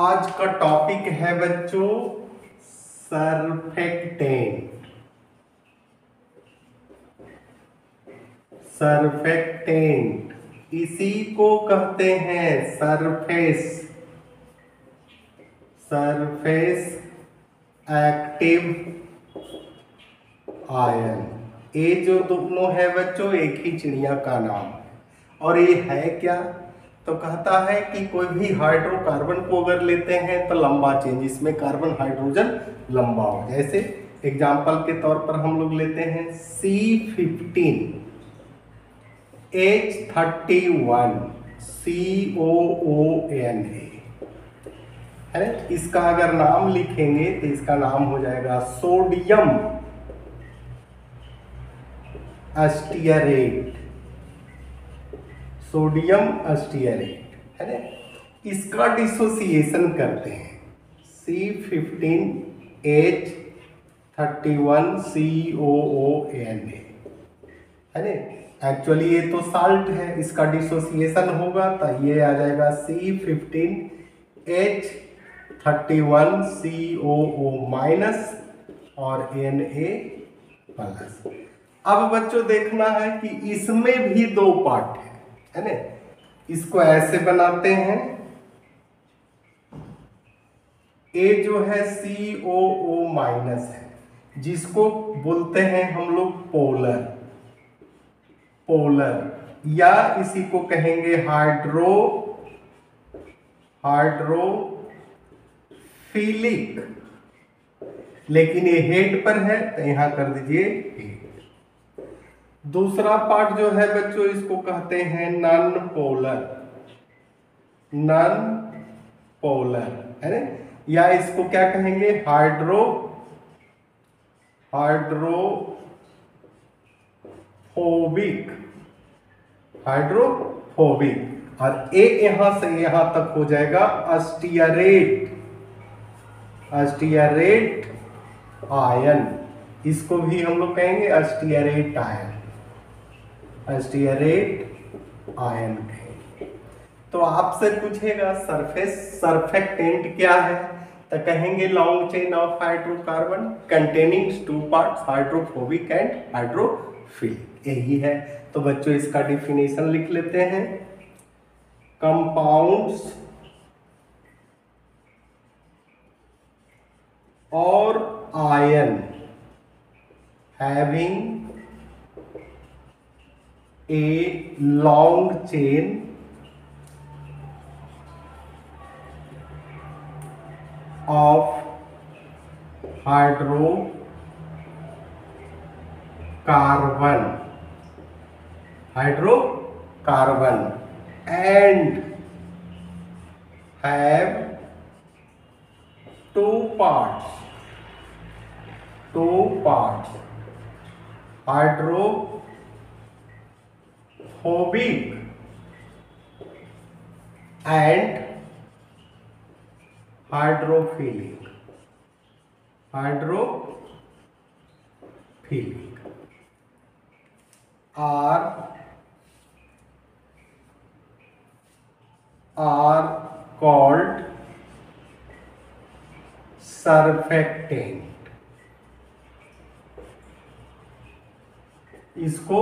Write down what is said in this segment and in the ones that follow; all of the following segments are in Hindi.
आज का टॉपिक है बच्चों सरफेक्टेंट सरफेक्टेंट इसी को कहते हैं सरफेस सरफेस एक्टिव आयन ये जो दोनों है बच्चों, एक ही चिड़िया का नाम। और ये है क्या? तो कहता है कि कोई भी हाइड्रोकार्बन को अगर लेते हैं तो लंबा चेंज इसमें कार्बन हाइड्रोजन लंबा हो। जैसे एग्ज़ाम्पल के तौर पर हम लोग लेते हैं C fifteen H thirty one C O N A है इसका अगर नाम लिखेंगे तो इसका नाम हो जाएगा सोडियम अस्टियरेट सोडियम अस्टियरेट है ना? इसका डिसोसिएशन करते हैं। C fifteen H thirty one C O O N A है ना? एक्चुअली ये तो साल्ट है, इसका डिसोसिएशन होगा तो ये आ जाएगा C fifteen H thirty one C O O minus और एन ए प्लस अब बच्चों, देखना है कि इसमें भी दो पार्ट है। है ना? इसको ऐसे बनाते हैं। ए जो है सी ओ ओ माइनस है, जिसको बोलते हैं हम लोग पोलर पोलर या इसी को कहेंगे हाइड्रो हाइड्रो फीलिक लेकिन ये हेड पर है तो यहाँ कर दीजिए दूसरा पार्ट जो है बच्चों, इसको कहते हैं नन पोलर। नन पोलर, है ना? या इसको क्या कहेंगे? Hydro, hydrophobic hydrophobic. और ए यहाँ से यहाँ तक हो जाएगा अस्टियरेट अस्टियरेट आयन। इसको भी हम लोग कहेंगे अस्टियरेट आयन। अस्टियरेट आयन कहेंगे तो आपसे पूछेगा, सरफेस सरफेक्टेंट क्या है? तो कहेंगे long chain of hydrocarbon containing two parts hydrophobic and hydrophilic यही है। तो बच्चों, इसका डिफिनेशन लिख लेते हैं। कंपाउंड्स और ion having a long chain of hydrocarbon hydrocarbon and have two parts two parts hydro phobic and hydrophilic hydrophilic are are called surfactant इसको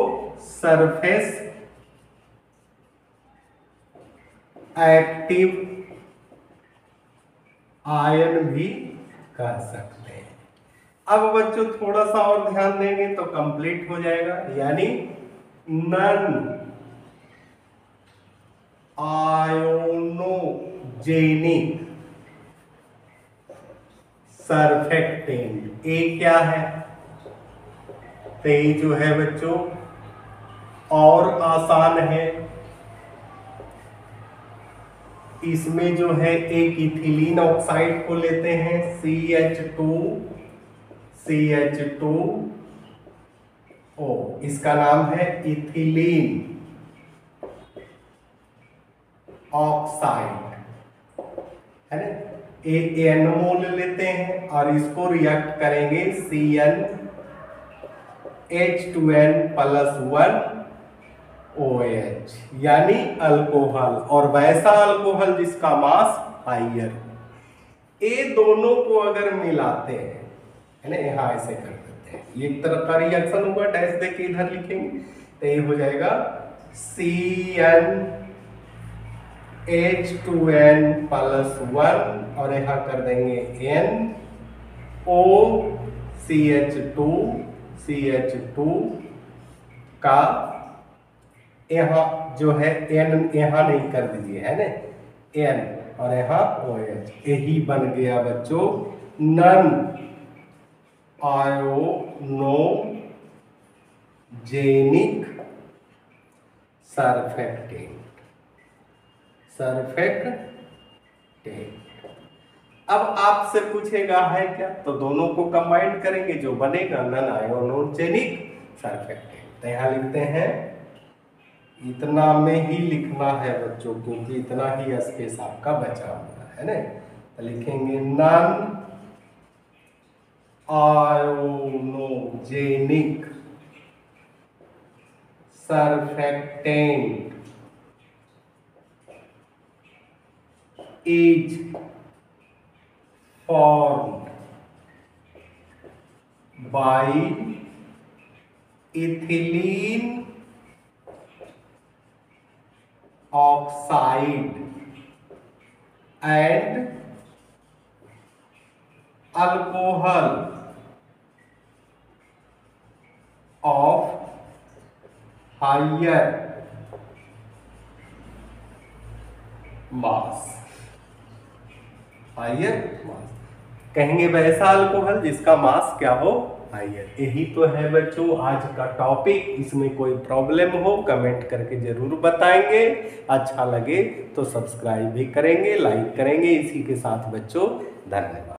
सरफेस एक्टिव आयन भी कर सकते हैं। अब बच्चों थोड़ा सा और ध्यान देंगे तो कंप्लीट हो जाएगा। यानी नन आयोनोजेनिक सरफेक्टेंट। ए क्या है? तो ये जो है बच्चों, और आसान है। इसमें जो है एक इथिलीन ऑक्साइड को लेते हैं C H two C H two O, इसका नाम है इथिलीन ऑक्साइड है ना? एन मोल लेते हैं और इसको रिएक्ट करेंगे C N H two N plus one H यानी अल्कोहल, और वैसा अल्कोहल जिसका मास हाइयर ये दोनों को अगर मिलाते हैं, है ना, यहाँ ऐसे कर देते हैं। ये तरह का रिएक्शन होगा डैश दे इधर लिखेंगे तो ये हो जाएगा C N H two N plus one और यहाँ कर देंगे N O C H two C H two का यहाँ जो है, एन यहाँ नहीं कर दीजिए, है ना? एन और यहाँ ओ एच यही बन गया बच्चों, नन आयो नो जेनिक सरफेक्टेंट सरफेक्टेंट। अब आपसे पूछेगा, है क्या? तो दोनों को कंबाइंड करेंगे, जो बनेगा, नन आयोनोजेनिक सरफेक्टेंट। तो यहाँ लिखते हैं इतना में ही लिखना है बच्चों क्योंकि इतना ही स्पेस आपका बचा हुआ है ना? तो लिखेंगे, non ionogenic surfactant is form by ethylene oxide and alcohol of higher mass higher mass कहेंगे वैसा अल्कोहल जिसका मास क्या हो? हायर यही तो है बच्चों, आज का टॉपिक इसमें कोई प्रॉब्लम हो कमेंट करके ज़रूर बताएँगे। अच्छा लगे तो सब्सक्राइब भी करेंगे लाइक करेंगे। इसी के साथ बच्चों, धन्यवाद।